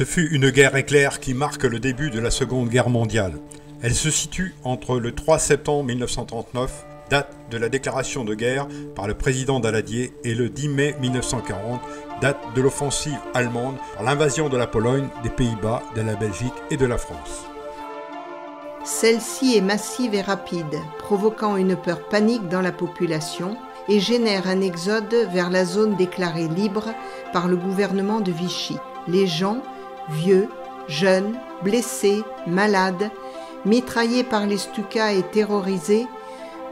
Ce fut une guerre éclair qui marque le début de la Seconde Guerre mondiale. Elle se situe entre le 3 septembre 1939, date de la déclaration de guerre par le président Daladier, et le 10 mai 1940, date de l'offensive allemande par l'invasion de la Pologne, des Pays-Bas, de la Belgique et de la France. Celle-ci est massive et rapide, provoquant une peur panique dans la population et génère un exode vers la zone déclarée libre par le gouvernement de Vichy. Les gens vieux, jeunes, blessés, malades, mitraillés par les Stukas et terrorisés,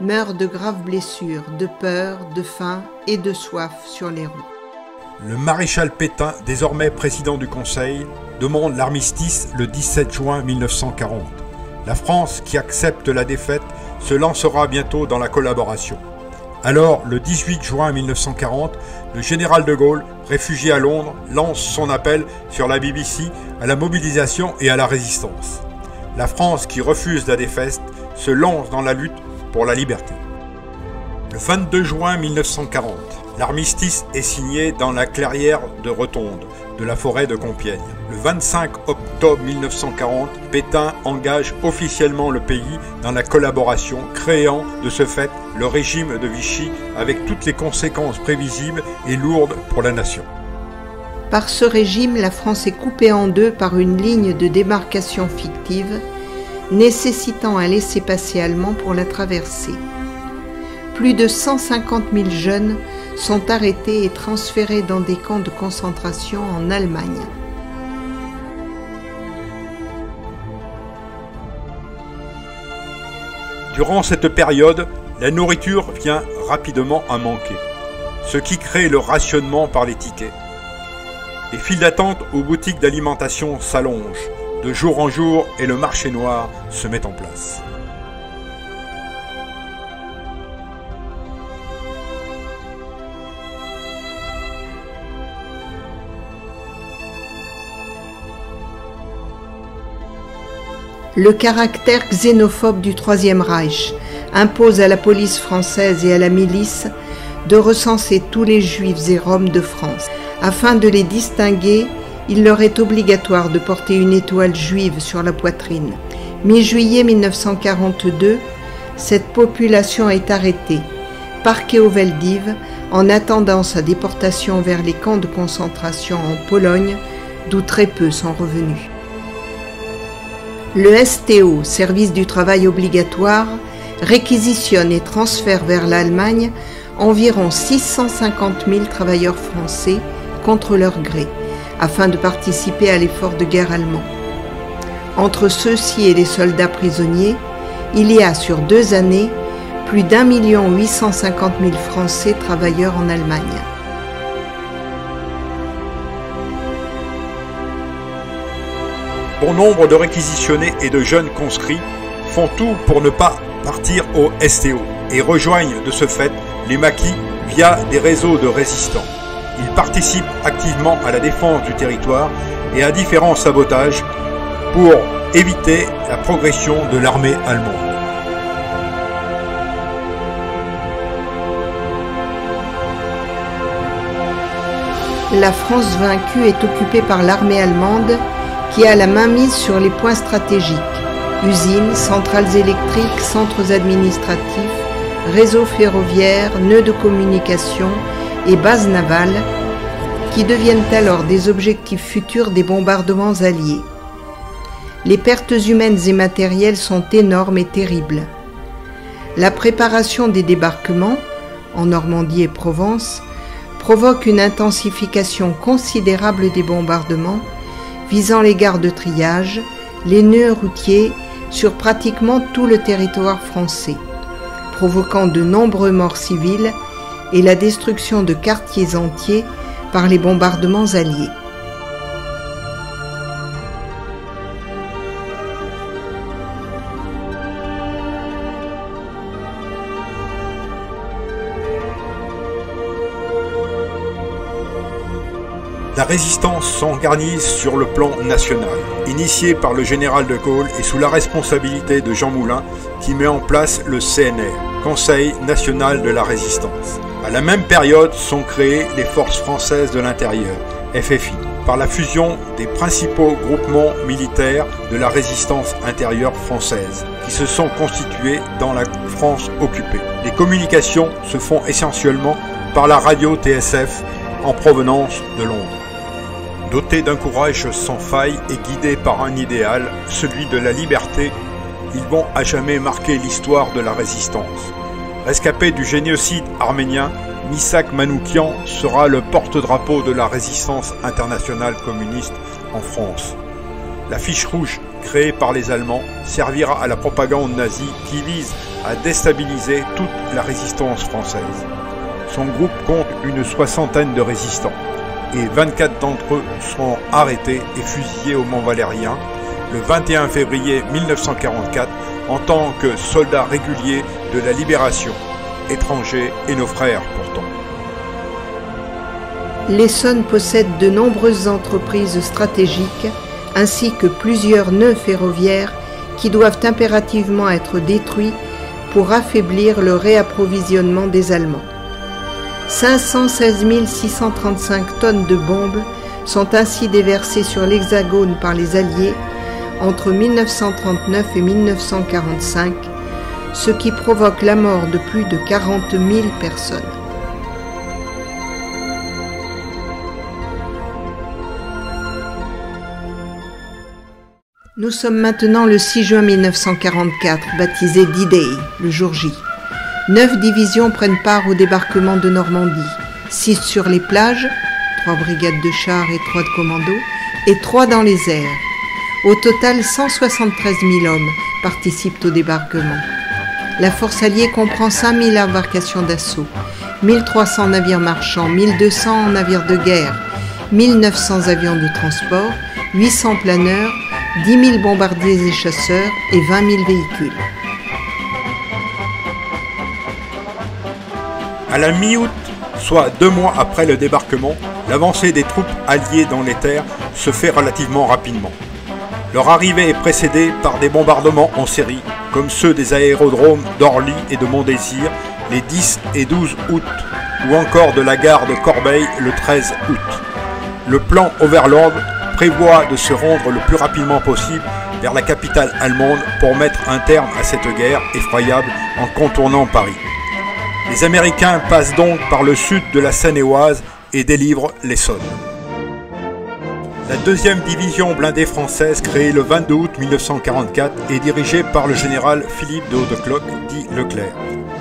meurent de graves blessures, de peur, de faim et de soif sur les routes. Le maréchal Pétain, désormais président du Conseil, demande l'armistice le 17 juin 1940. La France, qui accepte la défaite, se lancera bientôt dans la collaboration. Alors, le 18 juin 1940, le général de Gaulle, réfugié à Londres, lance son appel sur la BBC à la mobilisation et à la résistance. La France, qui refuse la défaite, se lance dans la lutte pour la liberté. Le 22 juin 1940, l'armistice est signé dans la clairière de Retonde de la forêt de Compiègne. Le 25 octobre 1940, Pétain engage officiellement le pays dans la collaboration, créant de ce fait le régime de Vichy avec toutes les conséquences prévisibles et lourdes pour la nation. Par ce régime, la France est coupée en deux par une ligne de démarcation fictive, nécessitant un laissez-passer allemand pour la traverser. Plus de 150 000 jeunes sont arrêtés et transférés dans des camps de concentration en Allemagne. Durant cette période, la nourriture vient rapidement à manquer, ce qui crée le rationnement par les tickets. Les files d'attente aux boutiques d'alimentation s'allongent de jour en jour et le marché noir se met en place. Le caractère xénophobe du Troisième Reich impose à la police française et à la milice de recenser tous les juifs et roms de France. Afin de les distinguer, il leur est obligatoire de porter une étoile juive sur la poitrine. Mi-juillet 1942, cette population est arrêtée, parquée au Veldiv, en attendant sa déportation vers les camps de concentration en Pologne, d'où très peu sont revenus. Le STO, service du travail obligatoire, réquisitionne et transfère vers l'Allemagne environ 650 000 travailleurs français contre leur gré, afin de participer à l'effort de guerre allemand. Entre ceux-ci et les soldats prisonniers, il y a sur deux années plus d'un million huit cent cinquante mille Français travailleurs en Allemagne. Bon nombre de réquisitionnés et de jeunes conscrits font tout pour ne pas partir au STO et rejoignent de ce fait les maquis via des réseaux de résistants. Ils participent activement à la défense du territoire et à différents sabotages pour éviter la progression de l'armée allemande. La France vaincue est occupée par l'armée allemande qui a la main mise sur les points stratégiques usines, centrales électriques, centres administratifs, réseaux ferroviaires, nœuds de communication et bases navales qui deviennent alors des objectifs futurs des bombardements alliés. Les pertes humaines et matérielles sont énormes et terribles. La préparation des débarquements, en Normandie et Provence, provoque une intensification considérable des bombardements visant les gares de triage, les nœuds routiers sur pratiquement tout le territoire français, provoquant de nombreux morts civils et la destruction de quartiers entiers par les bombardements alliés. La résistance s'organise sur le plan national, initiée par le général de Gaulle et sous la responsabilité de Jean Moulin, qui met en place le CNR, Conseil national de la résistance. À la même période sont créées les Forces françaises de l'intérieur, FFI, par la fusion des principaux groupements militaires de la résistance intérieure française, qui se sont constitués dans la France occupée. Les communications se font essentiellement par la radio TSF en provenance de Londres. Dotés d'un courage sans faille et guidés par un idéal, celui de la liberté, ils vont à jamais marquer l'histoire de la résistance. Rescapé du génocide arménien, Misak Manoukian sera le porte-drapeau de la résistance internationale communiste en France. La fiche rouge créée par les Allemands servira à la propagande nazie qui vise à déstabiliser toute la résistance française. Son groupe compte une soixantaine de résistants et 24 d'entre eux seront arrêtés et fusillés au Mont Valérien le 21 février 1944 en tant que soldats réguliers de la libération, étrangers et nos frères pourtant. L'Essonne possède de nombreuses entreprises stratégiques ainsi que plusieurs nœuds ferroviaires qui doivent impérativement être détruits pour affaiblir le réapprovisionnement des Allemands. 516 635 tonnes de bombes sont ainsi déversées sur l'Hexagone par les Alliés entre 1939 et 1945, ce qui provoque la mort de plus de 40 000 personnes. Nous sommes maintenant le 6 juin 1944, baptisé D-Day, le jour J. Neuf divisions prennent part au débarquement de Normandie, six sur les plages, trois brigades de chars et trois de commandos, et trois dans les airs. Au total, 173 000 hommes participent au débarquement. La force alliée comprend 5 000 embarcations d'assaut, 1300 navires marchands, 1200 navires de guerre, 1900 avions de transport, 800 planeurs, 10 000 bombardiers et chasseurs et 20 000 véhicules. À la mi-août, soit deux mois après le débarquement, l'avancée des troupes alliées dans les terres se fait relativement rapidement. Leur arrivée est précédée par des bombardements en série, comme ceux des aérodromes d'Orly et de Montdésir les 10 et 12 août, ou encore de la gare de Corbeil le 13 août. Le plan Overlord prévoit de se rendre le plus rapidement possible vers la capitale allemande pour mettre un terme à cette guerre effroyable en contournant Paris. Les Américains passent donc par le sud de la Seine-et-Oise et délivrent l'Essonne. La deuxième division blindée française, créée le 22 août 1944, est dirigée par le général Philippe de Hautecloque, dit Leclerc.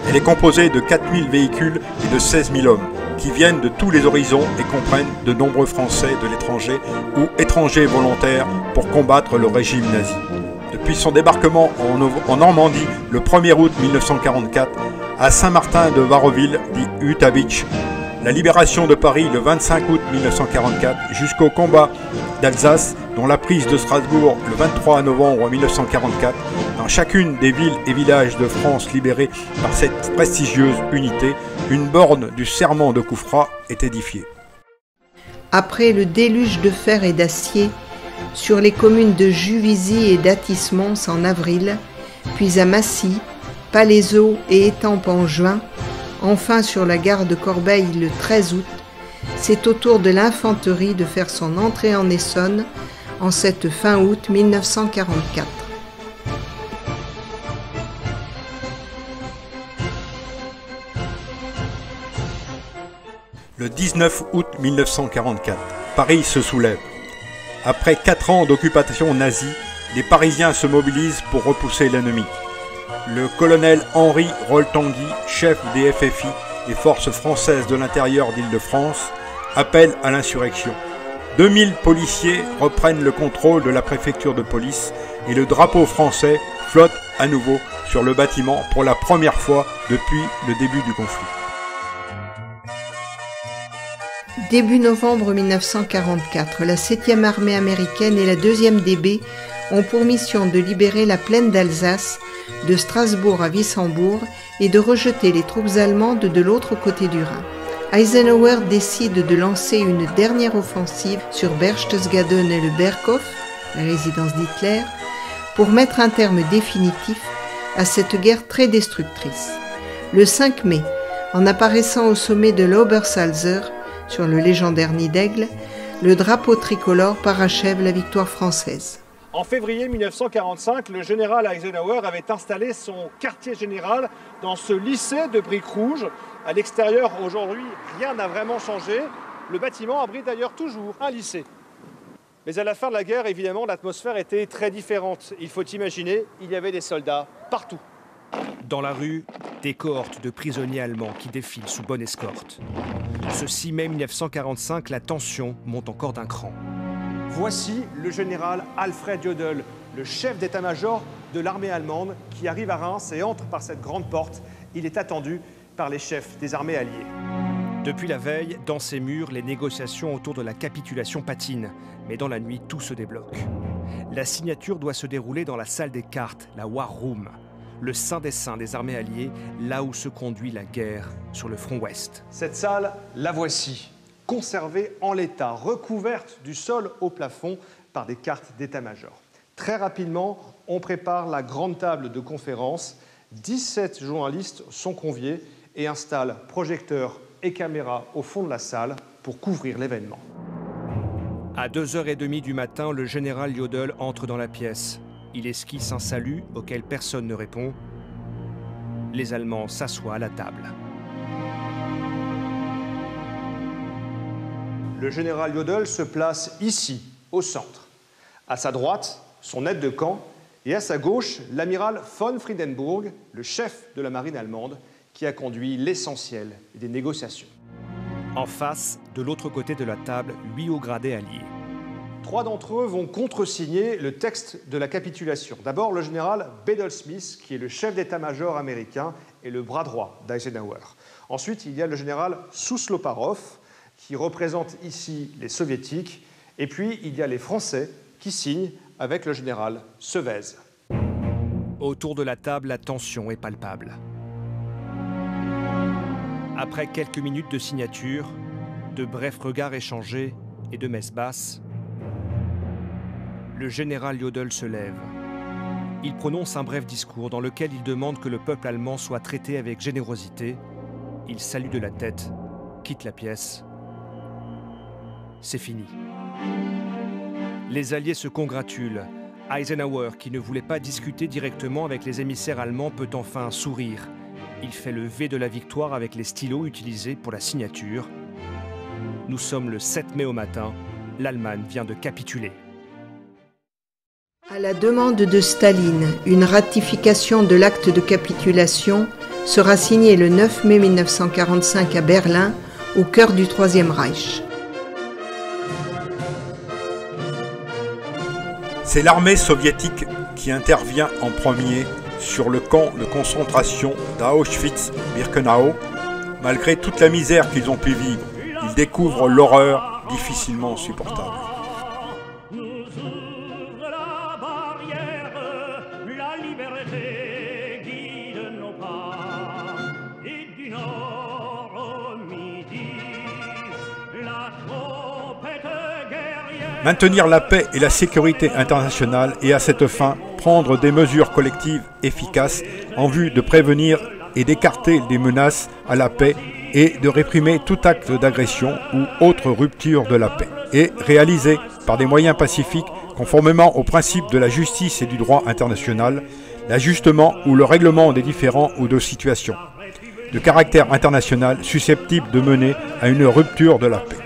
Elle est composée de 4000 véhicules et de 16 000 hommes, qui viennent de tous les horizons et comprennent de nombreux Français de l'étranger ou étrangers volontaires pour combattre le régime nazi. Depuis son débarquement en, Normandie le 1er août 1944, à Saint-Martin de Varoville, dit Utavitch, la libération de Paris le 25 août 1944 jusqu'au combat d'Alsace, dont la prise de Strasbourg le 23 novembre 1944, dans chacune des villes et villages de France libérés par cette prestigieuse unité, une borne du serment de Koufra est édifiée. Après le déluge de fer et d'acier sur les communes de Juvisy et d'Atis-Mons en avril, puis à Massy, Palaiseau et Étampes en juin, enfin sur la gare de Corbeil le 13 août, c'est au tour de l'infanterie de faire son entrée en Essonne en cette fin août 1944. Le 19 août 1944, Paris se soulève. Après quatre ans d'occupation nazie, les Parisiens se mobilisent pour repousser l'ennemi le colonel Henri Roltangui, chef des FFI, les forces françaises de l'intérieur d'Île-de-France, appelle à l'insurrection. 2000 policiers reprennent le contrôle de la préfecture de police et le drapeau français flotte à nouveau sur le bâtiment pour la première fois depuis le début du conflit. Début novembre 1944, la 7e armée américaine et la 2e DB ont pour mission de libérer la plaine d'Alsace de Strasbourg à Wissembourg et de rejeter les troupes allemandes de l'autre côté du Rhin. Eisenhower décide de lancer une dernière offensive sur Berchtesgaden et le Berghof, la résidence d'Hitler, pour mettre un terme définitif à cette guerre très destructrice. Le 5 mai, en apparaissant au sommet de l'Obersalzer, sur le légendaire nid d'aigle, le drapeau tricolore parachève la victoire française. En février 1945, le général Eisenhower avait installé son quartier général dans ce lycée de briques rouges. À l'extérieur, aujourd'hui, rien n'a vraiment changé. Le bâtiment abrite d'ailleurs toujours un lycée. Mais à la fin de la guerre, évidemment, l'atmosphère était très différente. Il faut imaginer, il y avait des soldats partout. Dans la rue, des cohortes de prisonniers allemands qui défilent sous bonne escorte. Ce 6 mai 1945, la tension monte encore d'un cran. Voici le général Alfred Jodl, le chef d'état-major de l'armée allemande, qui arrive à Reims et entre par cette grande porte. Il est attendu par les chefs des armées alliées. Depuis la veille, dans ces murs, les négociations autour de la capitulation patinent. Mais dans la nuit, tout se débloque. La signature doit se dérouler dans la salle des cartes, la War Room, le sein des saints des armées alliées, là où se conduit la guerre sur le front ouest. Cette salle, la voici, conservée en l'état, recouverte du sol au plafond par des cartes d'état-major. Très rapidement, on prépare la grande table de conférence. 17 journalistes sont conviés et installent projecteurs et caméras au fond de la salle pour couvrir l'événement. À 2h30 du matin, le général Yodel entre dans la pièce. Il esquisse un salut auquel personne ne répond. Les Allemands s'assoient à la table. Le général Yodel se place ici, au centre. À sa droite, son aide de camp, et à sa gauche, l'amiral von Friedenburg, le chef de la marine allemande, qui a conduit l'essentiel des négociations. En face, de l'autre côté de la table, huit hauts gradés alliés. Trois d'entre eux vont contresigner le texte de la capitulation. D'abord, le général Bedell Smith, qui est le chef d'état-major américain et le bras droit d'Eisenhower. Ensuite, il y a le général Sousloparov, qui représente ici les soviétiques. Et puis, il y a les Français qui signent avec le général Sevez. Autour de la table, la tension est palpable. Après quelques minutes de signature, de brefs regards échangés et de messes basses, le général Jodl se lève. Il prononce un bref discours dans lequel il demande que le peuple allemand soit traité avec générosité. Il salue de la tête, quitte la pièce. C'est fini. Les Alliés se congratulent. Eisenhower, qui ne voulait pas discuter directement avec les émissaires allemands, peut enfin sourire. Il fait le V de la victoire avec les stylos utilisés pour la signature. Nous sommes le 7 mai au matin. L'Allemagne vient de capituler. À la demande de Staline, une ratification de l'acte de capitulation sera signée le 9 mai 1945 à Berlin, au cœur du Troisième Reich. C'est l'armée soviétique qui intervient en premier sur le camp de concentration d'Auschwitz-Birkenau. Malgré toute la misère qu'ils ont pu vivre, ils découvrent l'horreur difficilement supportable. Maintenir la paix et la sécurité internationale et à cette fin prendre des mesures collectives efficaces en vue de prévenir et d'écarter des menaces à la paix et de réprimer tout acte d'agression ou autre rupture de la paix, et réaliser par des moyens pacifiques, conformément aux principes de la justice et du droit international, l'ajustement ou le règlement des différends ou de situations de caractère international susceptibles de mener à une rupture de la paix.